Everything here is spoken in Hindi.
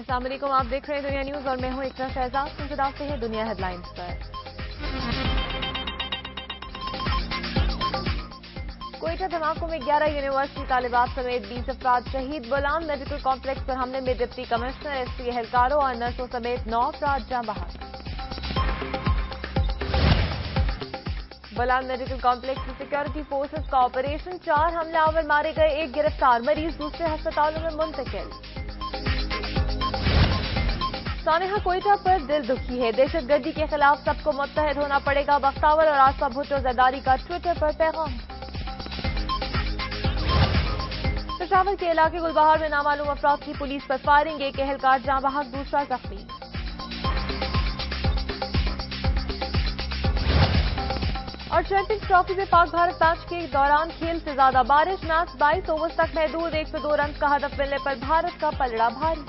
असलम आप देख रहे हैं दुनिया न्यूज़ और मैं हूँ इकरा शहजाद इंतज़ार हैं दुनिया हेडलाइंस पर। कोयटा धमाकों में 11 यूनिवर्सिटी तालिबात समेत 20 अफराद शहीद। बोलान मेडिकल कॉम्प्लेक्स पर हमले में डिप्टी कमिश्नर, एसपी एहलकारों और नर्सों समेत नौ अफराद जाँ बहाक बलान मेडिकल कॉम्प्लेक्स में सिक्योरिटी फोर्सेस का ऑपरेशन, चार हमलावर मारे गए, एक गिरफ़्तार मरीज़ दूसरे अस्पतालों में मुंतकिल। सानेहा कोयटा पर दिल दुखी है। दहशतगर्दी के खिलाफ सबको मुतहद होना पड़ेगा। बख्तावर और आसपा भुट्टो जरदारी का ट्विटर पर पैगाम। पेशावर के इलाके गुलबहार में नामालूम अफराद की पुलिस पर फायरिंग। एक एहलकार जहाँ बहाक दूसरा जख्मी। और चैंपियंस ट्रॉफी में पाक भारत मैच के दौरान खेल से ज़्यादा बारिश। मैच 22 ओवर तक महदूद। एक सौ दो रन का हदफ मिलने पर भारत का पलड़ा भारी।